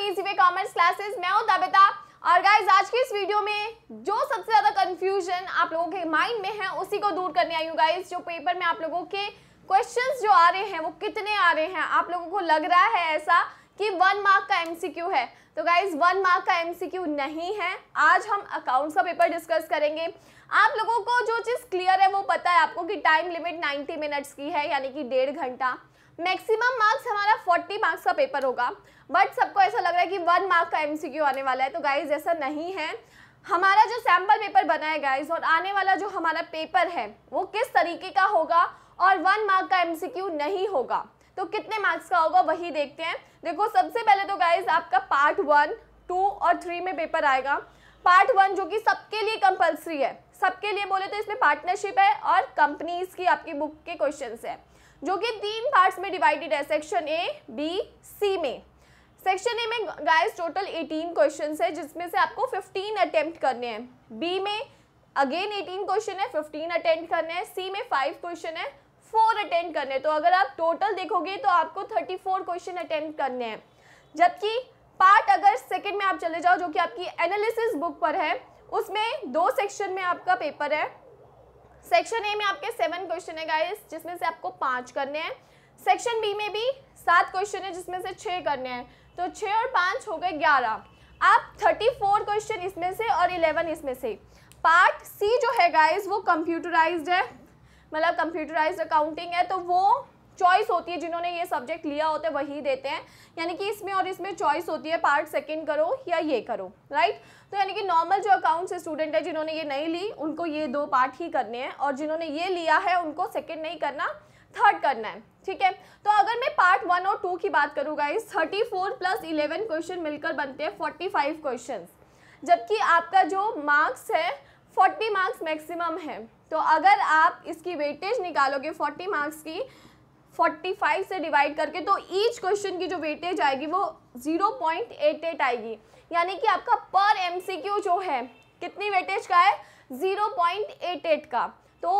Easy way commerce classes मैं हूँ दबिता। और गाइज़ आज की इस वीडियो में जो सबसे ज़्यादा कंफ्यूजन आप लोगों के माइंड में है, उसी को दूर करने आई हूँ गाइज़ जो पेपर में आप लोगों के क्वेश्चंस जो आ रहे हैं, वो कितने आ रहे हैं, आप लोगों को लग रहा है ऐसा कि वन मार्क का एमसीक्यू है। तो गाइज़ वन मार्क का एमसीक्यू नहीं है। आज हम अकाउंट्स का पेपर डिस्कस करेंगे। आप लोगों को जो चीज़ क्लियर है, वो पता है आपको कि टाइम लिमिट 90 मिनट्स की है, यानी कि डेढ़ घंटा। मैक्सिमम मार्क्स हमारा 40 मार्क्स का पेपर होगा। बट सबको ऐसा लग रहा है कि वन मार्क का एमसीक्यू आने वाला है तो गाइज़ ऐसा नहीं है। हमारा जो सैंपल पेपर बना है गाइज़ और आने वाला जो हमारा पेपर है, वो किस तरीके का होगा और वन मार्क का एमसीक्यू नहीं होगा? तो कितने मार्क्स का होगा, वही देखते हैं। देखो, सबसे पहले तो गाइज़ आपका पार्ट वन टू और थ्री में पेपर आएगा। पार्ट वन जो कि सबके लिए कंपलसरी है, सबके लिए बोले तो इसमें पार्टनरशिप है और कंपनीज़ की आपकी बुक के क्वेश्चन है। जो कि तीन पार्ट्स में डिवाइडेड है सेक्शन ए बी सी में। सेक्शन ए में गाइस टोटल 18 क्वेश्चंस है, जिसमें से आपको 15 अटेम्प्ट करने हैं। बी में अगेन 18 क्वेश्चन है 15 अटेम्प्ट करने हैं। सी में 5 क्वेश्चन है फोर अटेम्प्ट करने हैं। तो अगर आप टोटल देखोगे तो आपको 34 क्वेश्चन अटेम्प्ट करने हैं। जबकि पार्ट अगर सेकेंड में आप चले जाओ, जो कि आपकी एनालिसिस बुक पर है, उसमें दो सेक्शन में आपका पेपर है। सेक्शन ए में आपके सेवन क्वेश्चन है गाइस जिसमें से आपको पाँच करने हैं। सेक्शन बी में भी सात क्वेश्चन है, जिसमें से छः करने हैं। तो छः और पाँच हो गए ग्यारह। आप थर्टी फोर क्वेश्चन इसमें से और इलेवन इसमें से। पार्ट सी जो है गाइस वो कंप्यूटराइज्ड है। मतलब कंप्यूटराइज्ड अकाउंटिंग है तो वो चॉइस होती है, जिन्होंने ये सब्जेक्ट लिया होता है, वही देते हैं। यानी कि इसमें और इसमें चॉइस होती है पार्ट सेकंड करो या ये करो राइट तो यानी कि नॉर्मल जो अकाउंट्स स्टूडेंट है, जिन्होंने ये नहीं ली, उनको ये दो पार्ट ही करने हैं, और जिन्होंने ये लिया है, उनको सेकेंड नहीं करना थर्ड करना है, ठीक है? तो अगर मैं पार्ट वन और टू की बात करूँगा इस thirty four plus eleven question मिलकर बनते हैं फोर्टी फाइव क्वेश्चन जबकि आपका जो मार्क्स है फोर्टी मार्क्स मैक्सिमम है। तो अगर आप इसकी वेटेज निकालोगे फोर्टी मार्क्स की फोर्टी फाइव से डिवाइड करके तो ईच क्वेश्चन की जो वेटेज आएगी वो ज़ीरो पॉइंट एट एट आएगी। यानी कि आपका पर एमसीक्यू जो है, कितनी वेटेज का है? ज़ीरो पॉइंट एट एट का। तो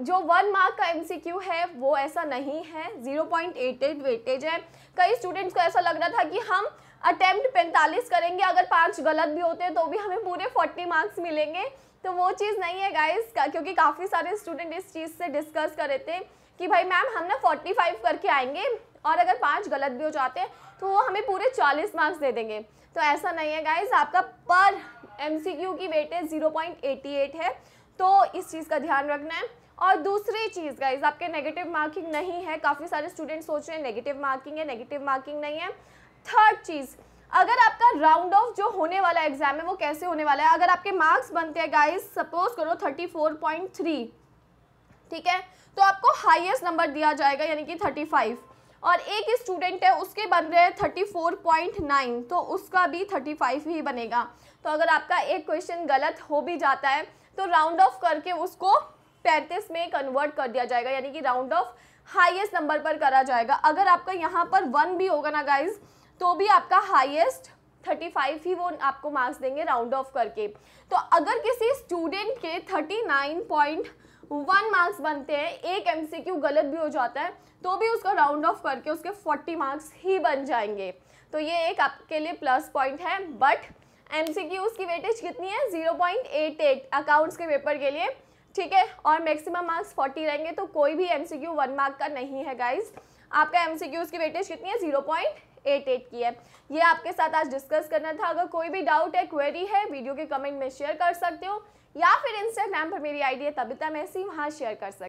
जो वन मार्क का एमसीक्यू है, वो ऐसा नहीं है। Zero point eight eight weightage है। कई स्टूडेंट्स को ऐसा लग रहा था कि हम अटेम्प्ट पैंतालीस करेंगे, अगर पाँच गलत भी होते हैं तो भी हमें पूरे फोर्टी मार्क्स मिलेंगे। तो वो चीज़ नहीं है गाइस क्योंकि काफ़ी सारे स्टूडेंट इस चीज़ से डिस्कस कर रहे थे। कि भाई मैम, हम ना फोर्टी फाइव करके आएँगे और अगर पाँच गलत भी हो जाते हैं तो वो हमें पूरे चालीस मार्क्स दे देंगे। तो ऐसा नहीं है गाइज़ आपका पर एमसीक्यू की weightage zero point eighty eight है तो इस चीज़ का ध्यान रखना है। और दूसरी चीज़ गाइज़ आपके नेगेटिव मार्किंग नहीं है, काफ़ी सारे स्टूडेंट सोच रहे हैं नेगेटिव मार्किंग है नेगेटिव मार्किंग नहीं है। थर्ड चीज़, अगर आपका राउंड ऑफ़ जो होने वाला एग्ज़ाम है, वो कैसे होने वाला है? अगर आपके मार्क्स बनते हैं गाइज़ सपोज़ करो थर्टी फोर पॉइंट थ्री ठीक है? तो आपको हाईएस्ट नंबर दिया जाएगा, यानी कि थर्टी फाइव और एक स्टूडेंट है, उसके बन रहे हैं थर्टी फोर पॉइंट नाइन तो उसका भी थर्टी फाइव ही बनेगा। तो अगर आपका एक क्वेश्चन गलत हो भी जाता है तो राउंड ऑफ़ करके उसको पैंतीस में कन्वर्ट कर दिया जाएगा, यानी कि राउंड ऑफ़ हाईएस्ट नंबर पर करा जाएगा। अगर आपका यहाँ पर वन भी होगा ना गाइज़ तो भी आपका हाईएस्ट थर्टी फाइव ही वो आपको मार्क्स देंगे राउंड ऑफ़ करके। तो अगर किसी स्टूडेंट के thirty nine point one marks बनते हैं, एक एमसीक्यू गलत भी हो जाता है तो भी उसका राउंड ऑफ़ करके उसके फोर्टी मार्क्स ही बन जाएँगे। तो ये एक आपके लिए प्लस पॉइंट है बट एम की वेटेज कितनी है? Zero point eight eight accounts के पेपर के लिए, ठीक है? और मैक्सिमम मार्क्स फोर्टी रहेंगे तो कोई भी M C Q one mark का नहीं है गाइज़ आपका एम सी की वेटेज कितनी है? ज़ीरो पॉइंट एट एट की है। ये आपके साथ आज डिस्कस करना था। अगर कोई भी डाउट है क्वेरी है वीडियो के कमेंट में शेयर कर सकते हो, या फिर इंस्टाग्राम पर मेरी आईडी है तबिता मैसी वहाँ शेयर कर सकते